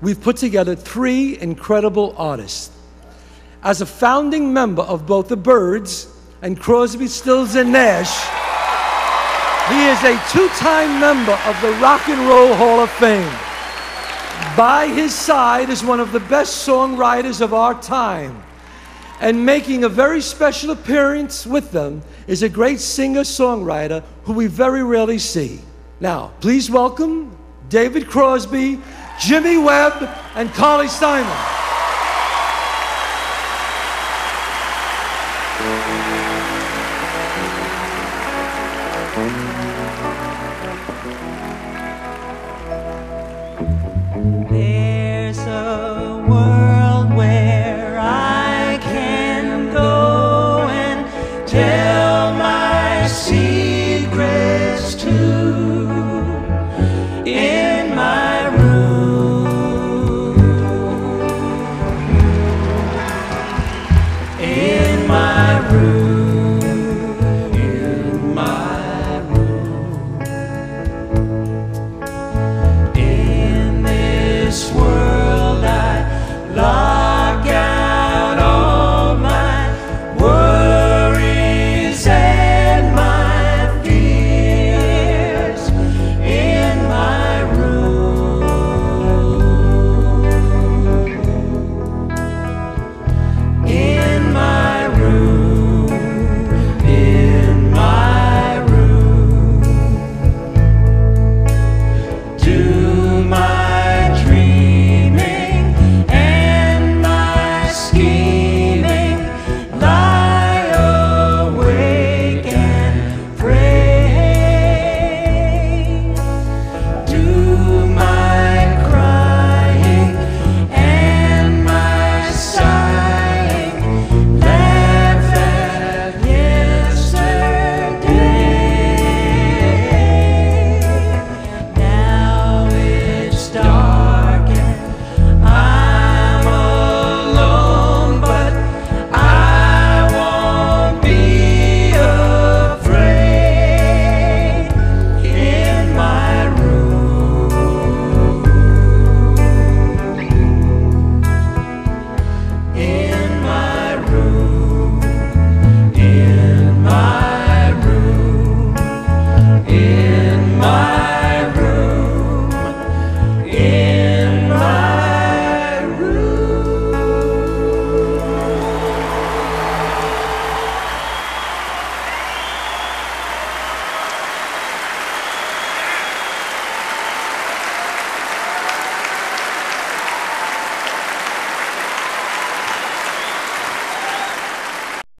we've put together three incredible artists. As a founding member of both the Byrds and Crosby, Stills, and Nash, he is a two time member of the Rock and Roll Hall of Fame. By his side is one of the best songwriters of our time. And making a very special appearance with them is a great singer songwriter who we very rarely see. Now, please welcome David Crosby, Jimmy Webb, and Carly Simon. There's a world where I can go and tell my secret.